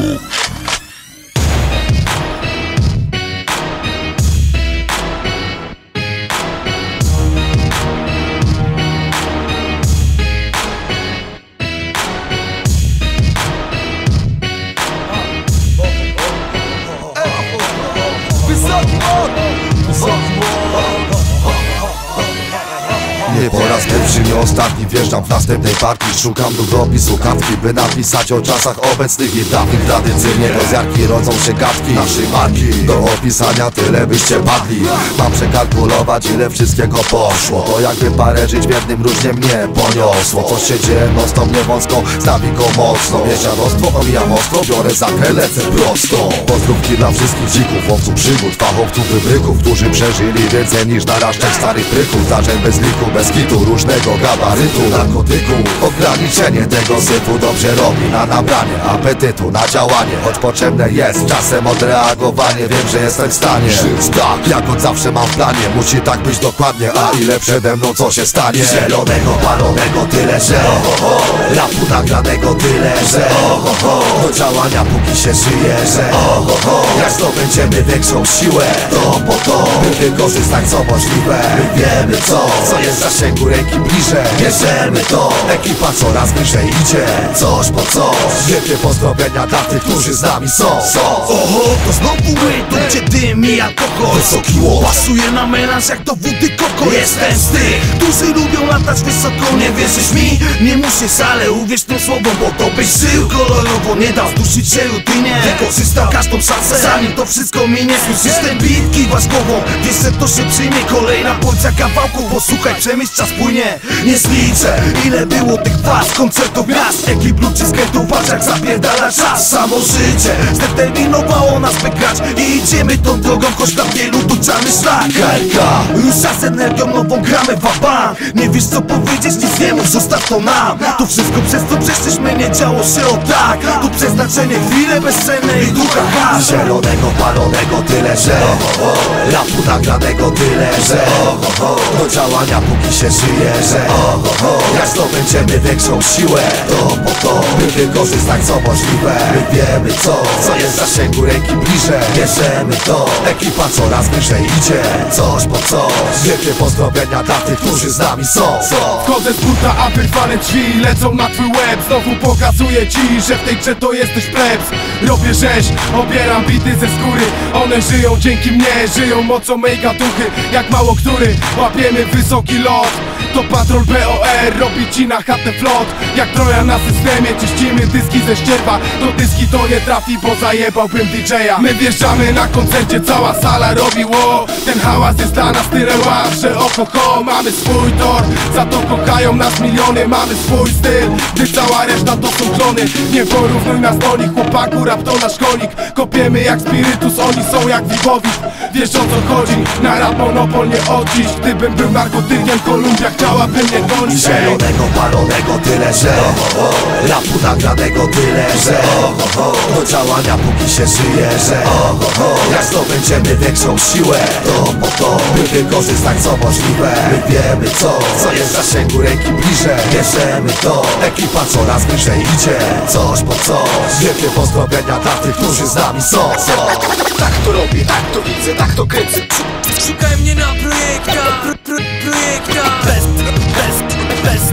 Chicago. Nie po raz pierwszy, nie ostatni Wjeżdżam w następnej partii. Szukam długopisu kartki By napisać o czasach obecnych. I dawnych Tradycyjnie rozjarki rodzą się gadki. Naszej marki Do opisania tyle byście padli. Mam przekalkulować ile wszystkiego poszło. To jakby parę żyć w jednym różnie mnie poniosło. Coś się dzieje mocno mnie wąską Stawi go mocno. Wieziarostwo omijam ostro Biorę zakrę, lecę prosto. Pozdrówki dla wszystkich dzików Łowców przygód, fachowców wybryków Którzy przeżyli więcej niż naraszczek starych pryków. Zdarzeń bez liku, bez Różnego gabarytu, narkotyku. Ograniczenie tego syfu dobrze robi Na nabranie apetytu, na działanie. Choć potrzebne jest czasem odreagowanie Wiem, że jestem w stanie. Żyć tak, jak od zawsze mam w planie. Musi tak być dokładnie, a ile przede mną co się stanie? Zielonego, palonego tyle, że oho, Rapu nagranego tyle, że oho, Do działania póki się żyje, że oho, Jak zdobędziemy większą siłę To po to, by wykorzystać co możliwe. My wiemy co, co jest w zasięgu ręki bliżej. Bierzemy to, ekipa coraz wyżej idzie. Coś po coś, wielkie pozdrowienia dla tych, którzy z nami są. Oho, to znowu my, tu gdzie dym i alkohol Wysoki łos. Pasuje na melanż jak do wody koko. Jestem z tych, którzy lubią latać wysoko. Nie wierzysz mi? Nie musisz, ale uwierz tym słowom Bo to byś żył. Kolorowo, nie dał zduszyć się rutynie Wykorzystał każdą szansę, zanim to wszystko minie Słyszysz ten beat, kiwasz głową. Wiesz, że to się przyjmie. Kolejna porcja kawałków, posłuchaj, przemyśl czas płynie Nie zliczę, ile było tych faz Koncertów miast, ekip ludzi z getów Patrz jak zapierdala czas. Samo życie zdeterminowało nas by grać I idziemy tą drogą, choć na wielu tuczamy szlak. Rusza z energią nową, gramy w bank Nie wiesz co powiedzieć, nic nie mów, zostaw to nam. To wszystko przez co przeszliśmy, nie działo się o tak. Tu przeznaczenie, chwile bezcenne i ducha has Zielonego, palonego tyle, że. Oho, Rapu nagranego tyle, że. Do działania póki się żyje, że. Oho, Jak zdobędziemy większą siłę To po to, by wykorzystać co możliwe. My wiemy co, co jest w zasięgu ręki bliżej Bierzemy to, ekipa coraz wyżej idzie Coś po coś, wielkie pozdrowienia dla tych, którzy z nami są? Wchodzę z buta, a wyrwane drzwi lecą na twój łeb Znowu pokazuję ci, że w tej grze to jesteś plebs Robię rzeź, obieram bity ze skóry One żyją dzięki mnie, żyją mocą mej gatuchy Jak mało który, łapiemy wysoki lot to patrol BOR robi ci na chatę flot Jak troja na systemie czyścimy dyski ze ścierwa Do dyski to nie trafi, bo zajebałbym My wjeżdżamy na koncercie, cała sala robi ło. Ten hałas jest dla nas tyle ław, oko ho Mamy swój tor, za to kochają nas miliony. Mamy swój styl, gdy cała reszta to są klony. Nie porównuj nas do nich, chłopaku, rap to nasz konik Kopiemy jak spirytus, oni są jak Wibowit Wiesz o co chodzi, na rap monopol nie od dziś Gdybym był narkotykiem, Kolumbia chciałaby mnie gonić. Zielonego, palonego tyle, że oho, Rapu nagranego tyle, że oho, Do działania póki się żyje, że Jak zdobędziemy większą siłę To po to, by wykorzystać co możliwe. My wiemy co, co jest w zasięgu ręki bliżej. Bierzemy to, ekipa coraz wyżej idzie. Coś po coś, wielkie pozdrowienia dla tych, którzy z nami są Tak to robię, tak to widzę, tak to kręcę Szukaj mnie na projekta pro, pro, Projekta Bez, bez, bez